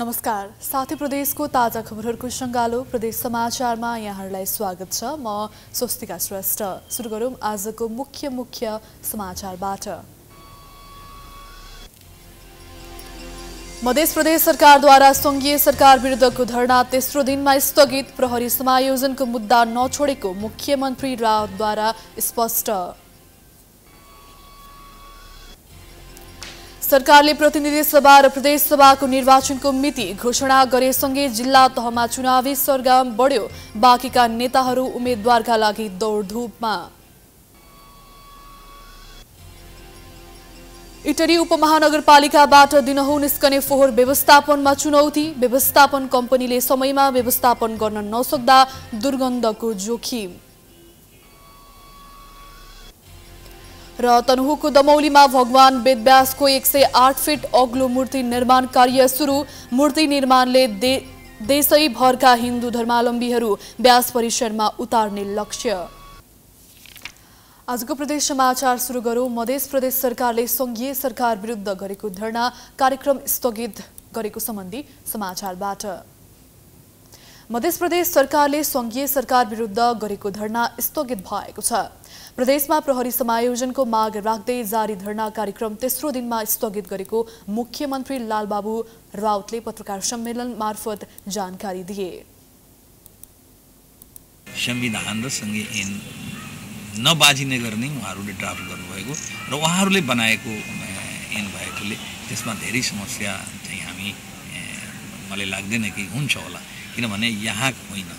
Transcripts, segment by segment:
नमस्कार। साथी प्रदेशको ताजा खबरहरूको सङ्गालो प्रदेश समाचारमा यहाँहरूलाई स्वागत छ। म स्वस्तिका श्रेष्ठ। सुरु गरौँ आजको मुख्य मुख्य समाचारबाट। मध्य प्रदेश सरकारद्वारा सङ्घीय सरकार विरुद्धको धरना तेस्रो दिनमा स्थगित प्रहरी समायोजनको मुद्दा नछोडेको मुख्यमन्त्री रावतद्वारा स्पष्ट। सरकारले प्रतिनिधि सभा र प्रदेश सभाको निर्वाचनको मिति घोषणा गरेसँगै जिल्ला तहमा चुनावी सरगम बढ्यो। बाँकीका नेताहरू उम्मेद्वारका लागि दौडधुपमा। इटरी उपमहानगरपालिकाबाट दिनहुँ निस्कने फोहोर व्यवस्थापनमा चुनौती। व्यवस्थापन कम्पनीले समयमा व्यवस्थापन गर्न नसक्दा दुर्गन्धको जोखिम। र तनहुको दमौलीमा भगवान वेदव्यासको एक सय आठ फिट अग्लो मूर्ति निर्माण कार्य सुरु। मूर्ति निर्माणले दे देशैभरका हिन्दू धर्मावलम्बीहरू व्यास परिसरमा उतार्ने लक्ष्य। आजको प्रदेश समाचार सुरु गरौँ। मध्य प्रदेश सरकारले सङ्घीय सरकार विरुद्ध गरेको धरना कार्यक्रम स्थगित गरेको सम्बन्धी समाचारबाट। मध्य प्रदेश सरकारले सङ्घीय सरकार विरुद्ध गरेको धरना स्थगित भएको छ। प्रदेशमा प्रहरी समायोजनको माग राख्दै जारी धरना कार्यक्रम तेस्रो दिनमा स्थगित गरेको मुख्यमन्त्री लालबाबु राउतले पत्रकार सम्मेलन मार्फत जानकारी दिए। संविधान र सङ्घीय ऐन नबाजिने गर्ने उहाँहरूले ड्राफ्ट गर्नुभएको र उहाँहरूले बनाएको ऐन भएकोले त्यसमा धेरै समस्या चाहिँ हामी मलाई लाग्दैन कि हुन्छ होला। किनभने यहाँ होइन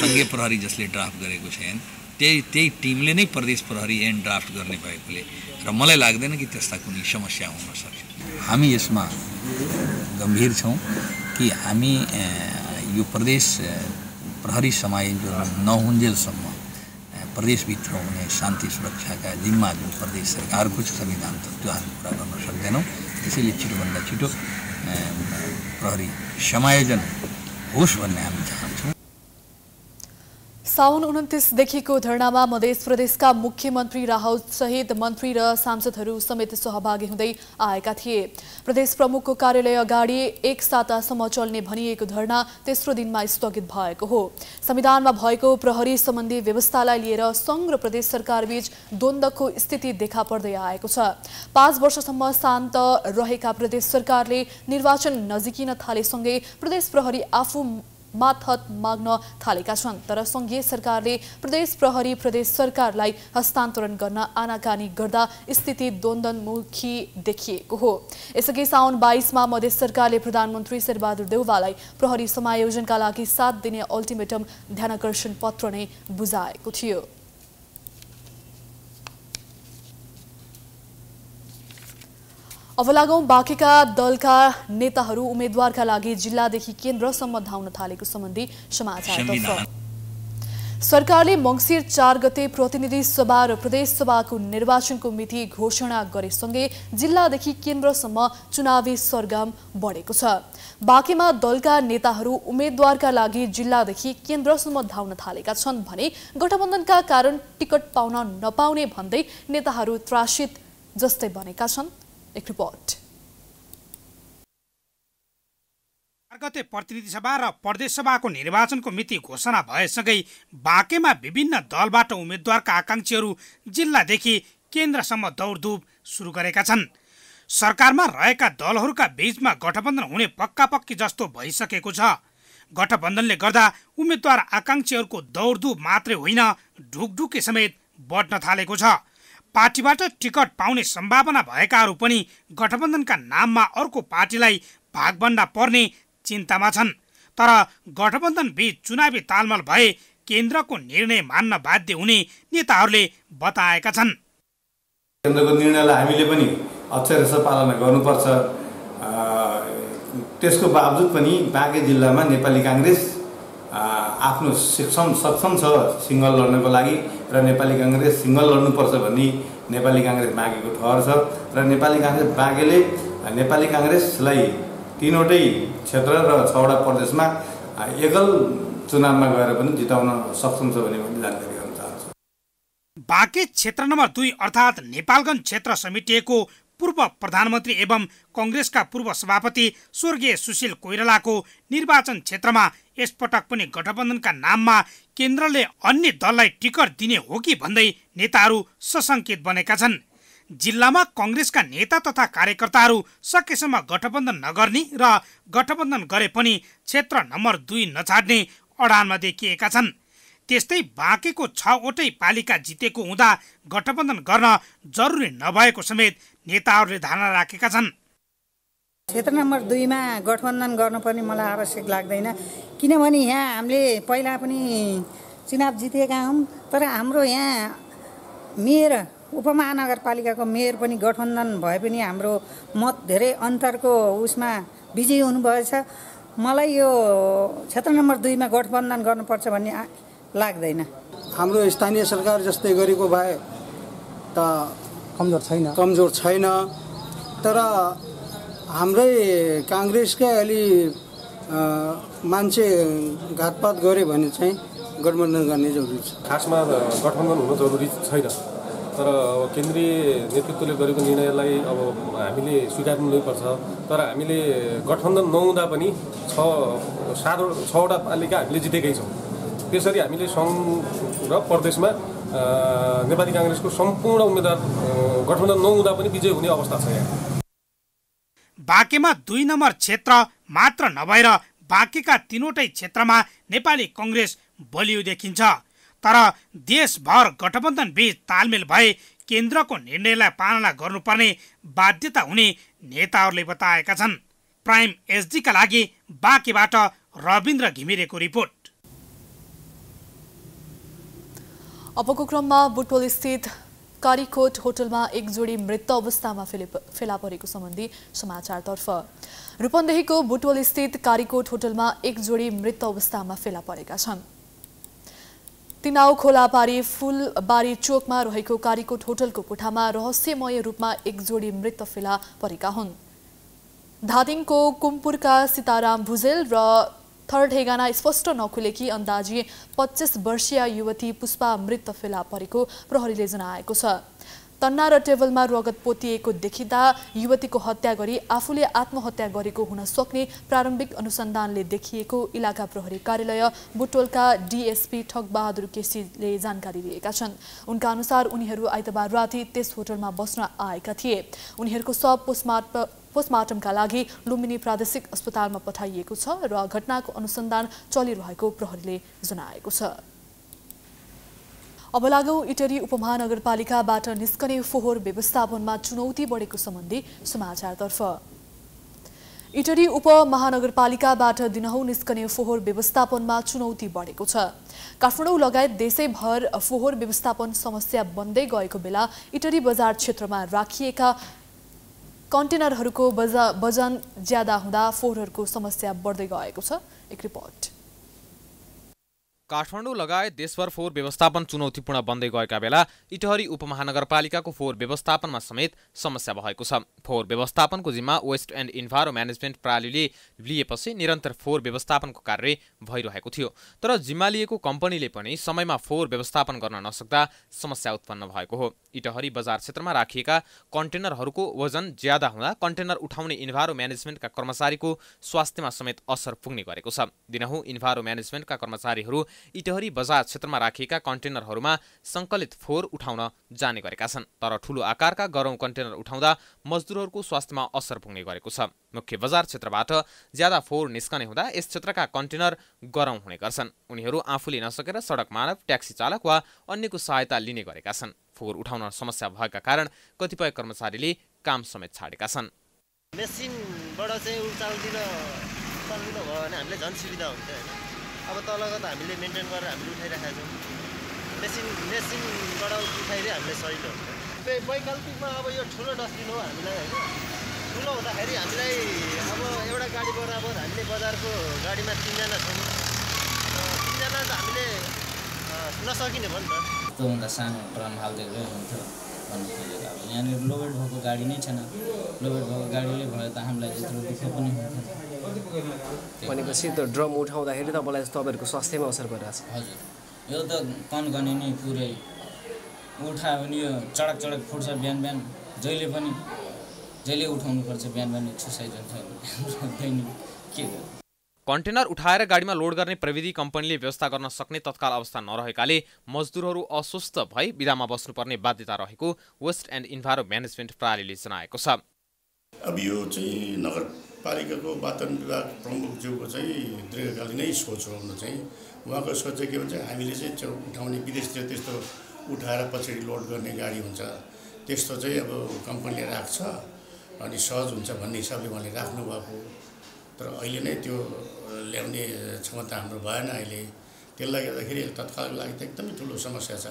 सङ्घीय प्रहरी जसले ड्राफ्ट गरेको छ ऐन त्यही त्यही टिमले नै प्रदेश प्रहरी एन्ड ड्राफ्ट गर्ने भएकोले। र मलाई लाग्दैन कि त्यस्ता कुनै समस्या हुन सक्छ। हामी यसमा गम्भीर छौँ कि हामी यो प्रदेश प्रहरी समायोजन नहुन्जेलसम्म प्रदेशभित्र हुने शान्ति सुरक्षाका जिम्मा जुन प्रदेश सरकारको छ संविधान त त्यो हामी पुरा गर्न सक्दैनौँ। त्यसैले छिटोभन्दा छिटो प्रहरी समायोजन होस् भन्ने हामी चाहन्छौँ। साउन उन्तिसदेखिको धरनामा मध्य प्रदेशका मुख्यमन्त्री सहित मन्त्री र सांसदहरू समेत सहभागी हुँदै आएका थिए। प्रदेश प्रमुखको कार्यालय अगाडि एक सातासम्म चल्ने भनिएको धरना तेस्रो दिनमा स्थगित भएको हो। संविधानमा भएको प्रहरी सम्बन्धी व्यवस्थालाई लिएर सङ्घ र प्रदेश सरकारबीच द्वन्द्वको स्थिति देखा पर्दै आएको छ। पाँच वर्षसम्म शान्त रहेका प्रदेश सरकारले निर्वाचन नजिकिन थालेसँगै प्रदेश प्रहरी आफू मातहत माग्न थालेका छन्। तर सङ्घीय सरकारले प्रदेश प्रहरी प्रदेश सरकारलाई हस्तान्तरण गर्न आनाकानी गर्दा स्थिति द्वन्द्वमुखी देखिएको हो। यसअघि साउन बाइसमा मधेस सरकारले प्रधानमन्त्री शेरबहादुर देउवालाई प्रहरी समायोजनका लागि सात दिने अल्टिमेटम ध्यानकर्षण पत्र नै बुझाएको थियो। अब लागौँ बाँकीका दलका नेताहरू उम्मेद्वारका लागि जिल्लादेखि केन्द्रसम्म धाउन थालेको सम्बन्धी समाचार सरकारले मङ्सिर चार गते प्रतिनिधि सभा र प्रदेश सभाको निर्वाचनको मिति घोषणा गरेसँगै जिल्लादेखि केन्द्रसम्म चुनावी सरगम बढेको छ। बाँकीमा दलका नेताहरू उम्मेद्वारका लागि जिल्लादेखि केन्द्रसम्म धाउन थालेका छन् भने गठबन्धनका कारण टिकट पाउन नपाउने भन्दै नेताहरू त्रासित जस्तै बनेका छन्। एक रिपोर्ट गते प्रतिनिधि सभा र प्रदेश सभाको निर्वाचनको मिति घोषणा भएसँगै बाँकेमा विभिन्न दलबाट उम्मेद्वारका आकाङ्क्षीहरू जिल्लादेखि केन्द्रसम्म दौडधुप सुरु गरेका छन् सरकारमा रहेका दलहरूका बीचमा गठबन्धन हुने पक्का पक्की जस्तो भइसकेको छ गठबन्धनले गर्दा उम्मेद्वार आकाङ्क्षीहरूको दौडधुप मात्रै होइन ढुकढुके समेत बढ्न थालेको छ पार्टीबाट टिकट पाउने सम्भावना भएकाहरू पनि गठबन्धनका नाममा अर्को पार्टीलाई भागभन्डा पर्ने चिन्तामा छन्। तर गठबन्धन बीच चुनावी तालमल भए केन्द्रको निर्णय मान्न बाध्य हुने नेताहरूले बताएका छन्। केन्द्रको निर्णयलाई हामीले पनि अक्षरश पालना गर्नुपर्छ। त्यसको बावजुद पनि बाँके जिल्लामा नेपाली काङ्ग्रेस आफ्नो सक्षम सक्षम छ सिङ्गल लड्नको लागि। र नेपाली काङ्ग्रेस सिङ्गल लड्नुपर्छ भन्ने नेपाली काङ्ग्रेस बाँकेको ठहर छ र नेपाली काङ्ग्रेस बाँकेले नेपाली काङ्ग्रेसलाई तिनवटै क्षेत्र र छवटा प्रदेशमा एकल चुनावमा गएर पनि जिताउन सक्षम छ भन्ने जानकारी गराउन चाहन्छु। बाँके क्षेत्र नम्बर दुई अर्थात् नेपालगञ्ज क्षेत्र समेटिएको पूर्व प्रधानमन्त्री एवं कङ्ग्रेसका पूर्व सभापति स्वर्गीय सुशील कोइरालाको निर्वाचन क्षेत्रमा यसपटक पनि गठबन्धनका नाममा केन्द्रले अन्य दललाई टिकट दिने हो कि भन्दै नेताहरू सशङ्कित बनेका छन्। जिल्लामा कङ्ग्रेसका नेता तथा कार्यकर्ताहरू सकेसम्म गठबन्धन नगर्ने र गठबन्धन गरे पनि क्षेत्र नम्बर दुई नछाड्ने अडानमा देखिएका छन्। त्यस्तै बाँकेको छवटै पालिका जितेको हुँदा गठबन्धन गर्न जरुरी नभएको समेत नेताहरूले धारणा राखेका छन्। क्षेत्र नम्बर दुईमा गठबन्धन गर्नुपर्ने मलाई आवश्यक लाग्दैन। किनभने यहाँ हामीले पहिला पनि चुनाव जितेका हौँ तर हाम्रो यहाँ मेयर उपमहानगरपालिकाको मेयर पनि गठबन्धन भए पनि हाम्रो मत धेरै अन्तरको उसमा विजयी हुनुभएछ। मलाई यो क्षेत्र नम्बर दुईमा गठबन्धन गर्नुपर्छ भन्ने लाग्दैन। हाम्रो स्थानीय सरकार जस्तै गरेको भए त कमजोर छैन। कमजोर छैन। तर हाम्रै काङ्ग्रेसकै अलि मान्छे घातपात गऱ्यो भने चाहिँ गठबन्धन गर्ने जरुरी छ। खासमा गठबन्धन हुनु जरुरी छैन। तर अब केन्द्रीय नेतृत्वले गरेको निर्णयलाई अब हामीले स्वीकार्नु पर्छ तर हामीले गठबन्धन नहुँदा पनि छ सात छवटा पालिका हामीले जितेकै छौँ। त्यसरी हामीले सङ्घ र प्रदेशमा नेपाली काङ्ग्रेसको सम्पूर्ण उम्मेद्वार गठबन्धन नहुँदा पनि विजय हुने अवस्था छ यहाँ। बाँकेमा दुई नम्बर क्षेत्र मात्र नभएर बाँकेका तिनवटै क्षेत्रमा नेपाली कङ्ग्रेस बलियो देखिन्छ। तर देशभर गठबन्धन बीच तालमेल भए केन्द्रको निर्णयलाई पालना गर्नुपर्ने बाध्यता हुने नेताहरूले बताएका छन्। प्राइम एसडीका लागि बाँकेबाट रविन्द्र घिमिरेको रिपोर्ट। अबको क्रममा बुटोल स्थित कारीकोट होटलमा एक जोडी मृत अवस्थामा फेला परेको सम्बन्धी समाचारतर्फ। रूपन्देहीको बुटोल स्थित कारीकोट होटलमा एक जोडी मृत अवस्थामा फेला परेका छन्। तिनाउ खोलापारी फुलबारी चोकमा रहेको कारीकोट होटलको कोठामा रहस्यमय रूपमा एक जोडी मृत फेला परेका हुन्। धादिङको कुमपुरका सीताराम भुजेल र थर्ड ठेगाना स्पष्ट नखुलेकी अन्दाजी पच्चिस वर्षीय युवती पुष्पा मृत फेला परेको प्रहरीले जनाएको छ। तन्ना र टेबलमा रगत पोतिएको देखिँदा युवतीको हत्या गरी आफूले आत्महत्या गरेको हुन सक्ने प्रारम्भिक अनुसन्धानले देखिएको इलाका प्रहरी कार्यालय बुटोलका डिएसपी ठगबहादुर केसीले जानकारी दिएका छन्। उनका अनुसार उनीहरू आइतबार राति त्यस होटलमा बस्न आएका थिए। उनीहरूको सब पोस्टमार्टम पोस्टमार्टमका लागि लुम्बिनी प्रादेशिक अस्पतालमा पठाइएको छ र घटनाको अनुसन्धान चलिरहेको प्रहरीले जनाएको छ। अब लागौ इटरी उपमहानगरपालिकाबाट निस्कने फोहोर व्यवस्थापनमा चुनौती बढेको सम्बन्धी समाचारतर्फ। इटरी उपमहानगरपालिकाबाट दिनहौ निस्कने फोहोर व्यवस्थापनमा चुनौती बढेको छ। काठमाडौँ लगायत देशैभर फोहोर व्यवस्थापन समस्या बन्दै गएको बेला इटरी बजार क्षेत्रमा राखिएका कन्टेनरहरूको बजा वजन ज्यादा हुँदा फोहोरहरूको समस्या बढ्दै गएको छ। एक रिपोर्ट। काठमाडौँ लगायत देशभर फोहोर व्यवस्थापन चुनौतीपूर्ण बन्दै गएका बेला इटहरी उपमहानगरपालिकाको फोहोर व्यवस्थापनमा समेत समस्या भएको छ। फोहोर व्यवस्थापनको जिम्मा वेस्ट एन्ड इन्भारो म्यानेजमेन्ट प्रणालीले लिएपछि निरन्तर फोहोर व्यवस्थापनको कार्य भइरहेको थियो। तर जिम्मा लिएको कम्पनीले पनि समयमा फोहोर व्यवस्थापन गर्न नसक्दा समस्या उत्पन्न भएको हो। इटहरी बजार क्षेत्रमा राखिएका कन्टेनरहरूको वजन ज्यादा हुँदा कन्टेनर उठाउने इन्भारो म्यानेजमेन्टका कर्मचारीको स्वास्थ्यमा समेत असर पुग्ने गरेको छ। दिनहुँ इन्भारो म्यानेजमेन्टका कर्मचारीहरू इटहरी बजार क्षेत्रमा राखिएका कन्टेनरहरूमा सङ्कलित फोहोर उठाउन जाने गरेका छन् तर ठूलो आकारका गरौँ कन्टेनर उठाउँदा मजदुरहरूको स्वास्थ्यमा असर पुग्ने गरेको छ। मुख्य बजार क्षेत्रबाट ज्यादा फोहोर निस्कने हुँदा यस क्षेत्रका कन्टेनर गरौँ हुने गर्छन्। उनीहरू आफूले नसकेर सडक मानव ट्याक्सी चालक वा अन्यको सहायता लिने गरेका छन्। फोहोर उठाउन समस्या भएका कारण कतिपय कर्मचारीले काम समेत छाडेका छन्। मेसिनबाट चाहिँ उचालिदिन भयो भने हामीलाई झन् सुविधा हुन्छ होइन? अब तलको त हामीले मेन्टेन गरेर हामीले उठाइरहेका छौँ। मेसिन मेसिनबाट उठाइदियो हामीले सजिलो हुन्छ वैकल्पिकमा अब यो ठुलो डस्टबिन हो हामीलाई होइन। ठुलो हुँदाखेरि हामीलाई अब एउटा गाडी बराबर हामीले बजारको गाडीमा तिनजना छौँ। तिनजना त हामीले नसकिने भयो नि त। सानो ड्रम हालिदिएकै हुन्थ्यो भन्नु खोजेको अब यहाँनिर लोबेड भएको गाडी नै छैन। लोबेड भएको गाडीले भयो त हामीलाई त्यत्रो दुःख पनि हुन्थ्यो। भनेपछि त्यो ड्रम उठाउँदाखेरि तपाईँलाई तपाईँहरूको स्वास्थ्यमा असर परिरहेको छ हजुर। यो त कनकने नि पुरै। उठायो भने यो चडक चडक फुट्छ बिहान बिहान। जहिले पनि जहिले उठाउनुपर्छ बिहान बिहान एक्सर्साइज हुन्छ। दैनिक के गर्नु? कन्टेनर उठाएर गाडीमा लोड गर्ने प्रविधि कम्पनीले व्यवस्था गर्न सक्ने तत्काल अवस्था नरहेकाले मजदुरहरू अस्वस्थ भई विधामा बस्नुपर्ने बाध्यता रहेको वेस्ट एन्ड इन्भाइरो म्यानेजमेन्ट प्रणालीले जनाएको छ। अब यो चाहिँ नगरपालिकाको वातावरण विभाग प्रमुखज्यूको चाहिँ दीर्घकालीनै सोच हो हुन चाहिँ उहाँको सोच चाहिँ के भन्छ हामीले चाहिँ त्यो उठाउने विदेशतिर त्यस्तो उठाएर पछाडि लोड गर्ने गाडी हुन्छ त्यस्तो चाहिँ अब कम्पनीले राख्छ अनि सहज हुन्छ भन्ने हिसाबले उहाँले राख्नुभएको तर अहिले नै त्यो ल्याउने क्षमता हाम्रो भएन अहिले। त्यसले गर्दाखेरि तत्कालको लागि त एकदमै ठुलो समस्या छ।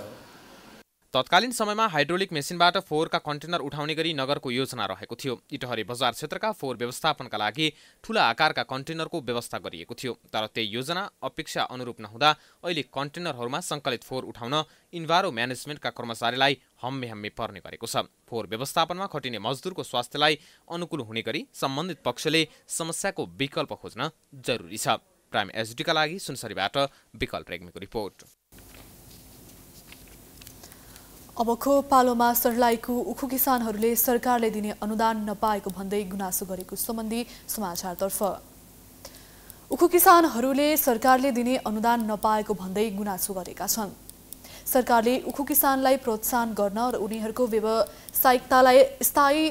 तत्कालीन समयमा हाइड्रोलिक मेसिनबाट फोहोरका कन्टेनर उठाउने गरी नगरको योजना रहेको थियो। इटहरी बजार क्षेत्रका फोहोर व्यवस्थापनका लागि ठूला आकारका कन्टेनरको व्यवस्था गरिएको थियो। तर त्यही योजना अपेक्षा अनुरूप नहुँदा अहिले कन्टेनरहरूमा सङ्कलित फोहोर उठाउन इन्भारो म्यानेजमेन्टका कर्मचारीलाई हम्मे हम्मे पर्ने गरेको छ। फोहोर व्यवस्थापनमा खटिने मजदुरको स्वास्थ्यलाई अनुकूल हुने गरी सम्बन्धित पक्षले समस्याको विकल्प खोज्न जरुरी छ। प्राइम एसडीका लागि सुनसरीबाट विकल्प रेग्मीको रिपोर्ट। अबको पालोमा सर्लाहीको उखु किसानहरूले सरकारले दिने अनुदान नपाएको भन्दै गुनासो गरेको सम्बन्धी समाचारतर्फ। उखु किसानहरूले सरकारले दिने अनुदान नपाएको भन्दै गुनासो गरेका छन्। सरकारले उखु किसानलाई प्रोत्साहन गर्न र उनीहरूको व्यावसायिकतालाई स्थायी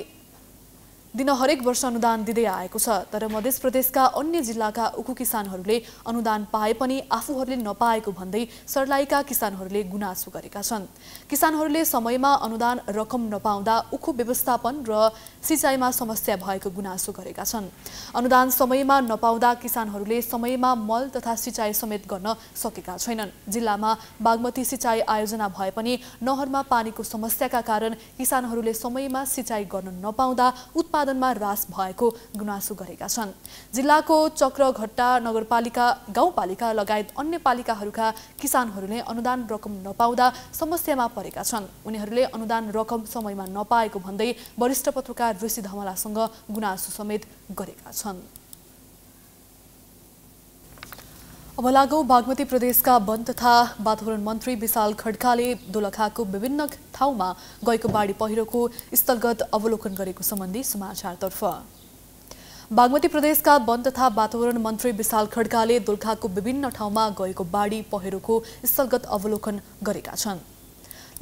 दिन हरेक वर्ष अनुदान दिँदै आएको छ तर मध्य प्रदेशका अन्य जिल्लाका उखु किसानहरूले अनुदान पाए पनि आफूहरूले नपाएको भन्दै सर्लाहीका किसानहरूले गुनासो गरेका छन्। किसानहरूले समयमा अनुदान रकम नपाउँदा उखु व्यवस्थापन र सिँचाइमा समस्या भएको गुनासो गरेका छन्। अनुदान समयमा नपाउँदा किसानहरूले समयमा मल तथा सिँचाइ समेत गर्न सकेका छैनन्। जिल्लामा बागमती सिँचाइ आयोजना भए पनि नहरमा पानीको समस्याका कारण किसानहरूले समयमा सिँचाइ गर्न नपाउँदा उत्पादनमा ह्रास भएको गुनासो गरेका छन्। जिल्लाको चक्रघट्टा नगरपालिका गाउँपालिका लगायत अन्य पालिकाहरूका किसानहरूले अनुदान रकम नपाउँदा समस्यामा परेका छन्। उनीहरूले अनुदान रकम समयमा नपाएको भन्दै वरिष्ठ पत्रकार ऋषि धमलासँग गुनासो समेत गरेका छन्। अब लागौँ बागमती प्रदेशका वन तथा वातावरण मन्त्री विशाल खड्काले दोलखाको विभिन्न ठाउँमा गएको बाढी पहिरोको स्थलगत अवलोकन गरेको सम्बन्धी समाचारतर्फ। बागमती प्रदेशका वन तथा वातावरण मन्त्री विशाल खड्काले दोलखाको विभिन्न ठाउँमा गएको बाढी पहिरोको स्थलगत अवलोकन गरेका छन्।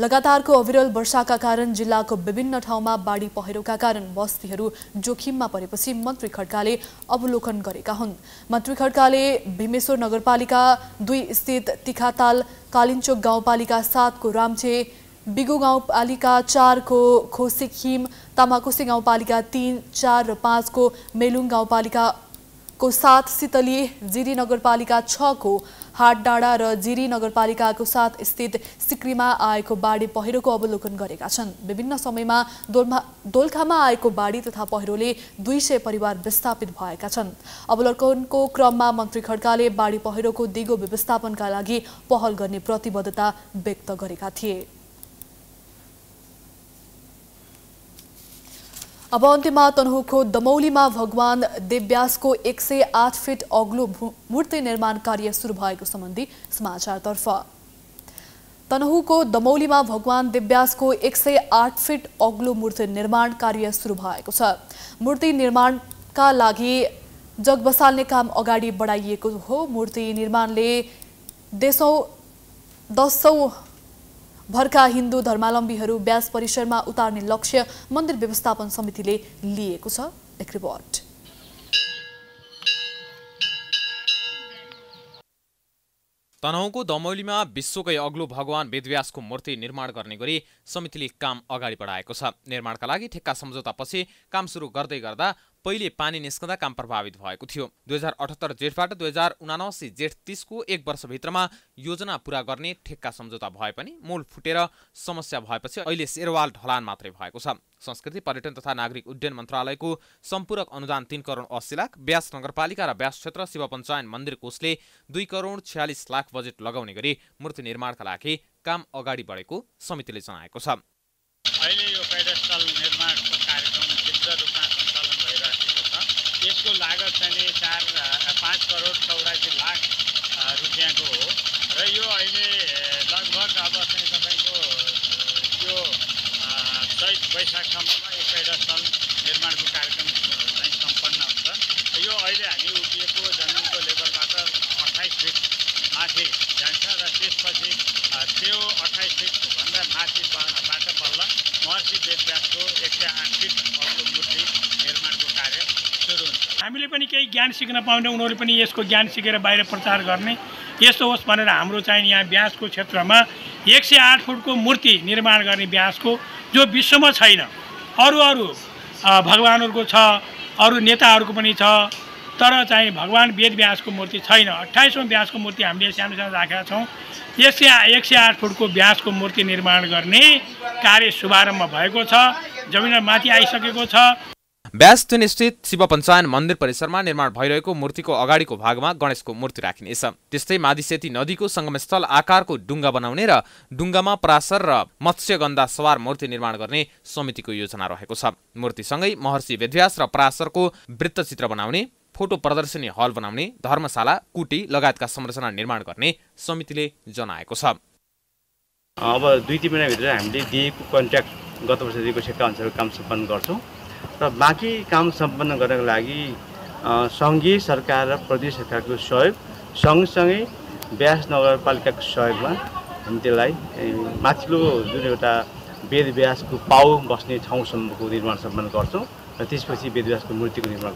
लगातारको अविरल वर्षाका कारण जिल्लाको विभिन्न ठाउँमा बाढी पहिरोका कारण बस्तीहरू जोखिममा परेपछि मन्त्री खड्काले अवलोकन गरेका हुन्। मन्त्री खड्काले भीमेश्वर नगरपालिका दुई स्थित तिखाताल कालिन्चोक गाउँपालिका सातको राम्चे बिगु गाउँपालिका चारको खोसिखिम तामाकोसी गाउँपालिका तिन चार र पाँचको मेलुङ गाउँपालिकाको साथ सितली जिरी नगरपालिका छको हाट डाँडा र जिरी नगरपालिकाको साथ स्थित सिक्रीमा आएको बाढी पहिरोको अवलोकन गरेका छन्। विभिन्न समयमा दोलमा दोलखामा आएको बाढी तथा पहिरोले दुई सय परिवार विस्थापित भएका छन्। अवलोकनको क्रममा मन्त्री खड्काले बाढी पहिरोको दिगो व्यवस्थापनका लागि पहल गर्ने प्रतिबद्धता व्यक्त गरेका थिए। अब अन्त्यमा तनहुको दमौलीमा भगवान देव्यासको एक सय आठ फिट अग्लो मूर्ति निर्माण कार्य सुरु भएको सम्बन्धी समाचारतर्फ। तनहुको दमौलीमा भगवान दिव्यासको एक सय आठ फिट अग्लो मूर्ति निर्माण कार्य सुरु भएको छ। मूर्ति निर्माणका लागि जग बसाल्ने काम अगाडि बढाइएको हो। मूर्ति निर्माणले देशौँ दसौँ भरका हिन्दू धर्मावलम्बीहरू व्यास परिसरमा उतार्ने लक्ष्य मन्दिर व्यवस्थापन समितिले लिएको छ। एक रिपोर्ट। तनहुको दमौलीमा विश्वकै अग्लो भगवान वेदव्यासको मूर्ति निर्माण गर्ने गरी समितिले काम अगाडि बढाएको छ। निर्माणका लागि ठेक्का सम्झौतापछि काम सुरु गर्दै गर्दा पहिले पानी निस्कँदा काम प्रभावित भएको थियो। दुई हजार अठहत्तर जेठबाट दुई हजार उनासी जेठ तिसको एक वर्षभित्रमा योजना पूरा गर्ने ठेक्का सम्झौता भए पनि मूल फुटेर समस्या भएपछि अहिले शेरवाल ढलान मात्रै भएको छ। संस्कृति पर्यटन तथा नागरिक उड्डयन मन्त्रालयको सम्पूरक अनुदान तीन करोड अस्सी लाख ब्यास नगरपालिका र ब्यास क्षेत्र शिव पञ्चायन मन्दिर कोषले दुई करोड छ्यालिस लाख बजेट लगाउने गरी मूर्ति निर्माणका लागि काम अगाडि बढेको समितिले जनाएको छ अहिले यो पेडेस्टल निर्माणको कार्यक्रम शीघ्र रूपमा सञ्चालन भइरहेको छ यसको लागत चाहिँ चार पाँच करोड चौरासी लाख रुपियाँको हो। र यो अहिले लगभग अब चाहिँ तपाईँको यो चैत वैशाखसम्ममा यो पेडस्थल निर्माणको कार्यक्रम चाहिँ सम्पन्न हुन्छ। यो अहिले हामी उभिएको जमिनको लेभलबाट अठाइस फिट माथि जान्छ र त्यसपछि त्यो अठाइस फिटभन्दा माथिबाट बल्ल महर्षि वेदव्यासको एक सय आठ फिट अग्लो मूर्ति निर्माणको कार्य सुरु हुन्छ हामीले पनि केही ज्ञान सिक्न पाउने उनीहरूले पनि यसको ज्ञान सिकेर बाहिर प्रचार गर्ने। यस्तो होस् भनेर हाम्रो चाहिँ यहाँ ब्यासको क्षेत्रमा एक सय आठ फुटको मूर्ति निर्माण गर्ने ब्यासको जो विश्वमा छैन। अरू अरू भगवान्हरूको छ अरू नेताहरूको पनि छ तर चाहिँ भगवान् वेद व्यासको मूर्ति छैन। अठाइसौँ व्यासको मूर्ति हामीले सानो सानो राखेका छौँ। एक सय एक सय आठ फुटको व्यासको मूर्ति निर्माण गर्ने कार्य शुभारम्भ भएको छ। जमिन माथि आइसकेको छ। व्यासथुन स्थित शिव पञ्चायन मन्दिर परिसरमा निर्माण भइरहेको मूर्तिको अगाडिको भागमा गणेशको मूर्ति राखिनेछ। त्यस्तै मादिसेती नदीको सङ्गमस्थल आकारको डुङ्गा बनाउने र डुङ्गामा पराशर र मत्स्यगन्धा सवार मूर्ति निर्माण गर्ने समितिको योजना रहेको छ। मूर्तिसँगै महर्षि वेदव्यास र पराशरको वृत्तचित्र बनाउने फोटो प्रदर्शनी हल बनाउने धर्मशाला कुटी लगायतका संरचना निर्माण गर्ने समितिले जनाएको छ। अब दुई तिन महिनाभित्र हामीले दिएको कन्ट्र्याक्ट गत वर्ष दिएको ठेक्का अनुसार काम सम्पन्न गर्छौँ। र बाँकी काम सम्पन्न गर्नको लागि सङ्घीय सरकार र प्रदेश सरकारको सहयोग सँगसँगै ब्यास नगरपालिकाको सहयोगमा हामी त्यसलाई माथिल्लो जुन एउटा वेद व्यासको पाउ बस्ने ठाउँसम्मको निर्माण सम्पन्न गर्छौँ र त्यसपछि वेदव्यासको मूर्तिको निर्माण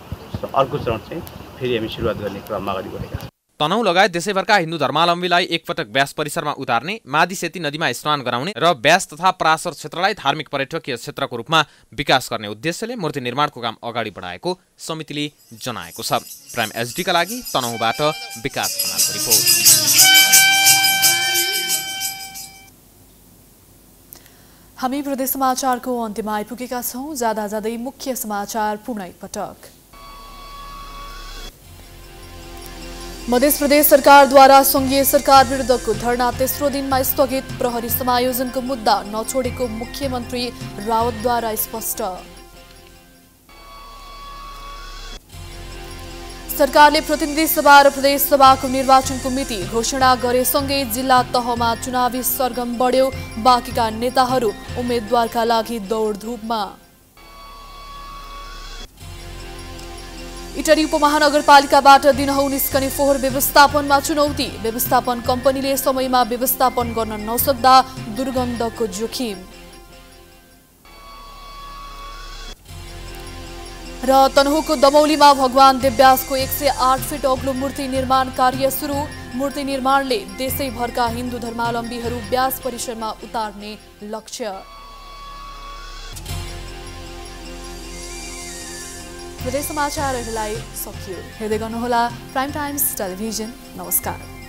अर्को चरण चाहिँ फेरि हामी सुरुवात गर्ने क्रममा अगाडि बढेका छौँ। तनहु लगायत देशैभरका हिन्दू धर्मावलम्बीलाई एकपटक व्यास परिसरमा उतार्ने मादी सेती नदीमा स्नान गराउने र व्यास तथा पराशर क्षेत्रलाई धार्मिक पर्यटकीय क्षेत्रको रूपमा विकास गर्ने उद्देश्यले मूर्ति निर्माणको काम अगाडि बढाएको समितिले जनाएको छ। प्राइम एचडीका लागि तनहुबाट विकास रिपोर्ट। हामी प्रदेश समाचारको अन्त्यमा आइपुगेका छौँ। जाँदा जाँदै मुख्य समाचार पुनः एकपटक मध्य प्रदेश सरकारद्वारा सङ्घीय सरकार विरुद्धको धरना तेस्रो दिनमा स्थगित प्रहरी समायोजनको मुद्दा नछोडेको मुख्यमन्त्री रावतद्वारा स्पष्ट। सरकारले प्रतिनिधि सभा र प्रदेश सभाको निर्वाचनको मिति घोषणा गरेसँगै जिल्ला तहमा चुनावी सरगम बढ्यो। बाँकीका नेताहरू उम्मेद्वारका लागि दौडधुपमा। इटरी उपमहानगरपालिकाबाट दिनहौ निस्कने फोहोर व्यवस्थापनमा चुनौती। व्यवस्थापन कम्पनीले समयमा व्यवस्थापन गर्न नसक्दा दुर्गन्धको जोखिम। र तनहुको दमौलीमा भगवान दिव्यासको एक सय आठ फिट अग्लो मूर्ति निर्माण कार्य सुरु। मूर्ति निर्माणले देशैभरका हिन्दू धर्मावलम्बीहरू व्यास परिसरमा उतार्ने लक्ष्य। समाचारहरूलाई सकियो हेर्दै गर्नुहोला प्राइम टाइम्स टेलिभिजन नमस्कार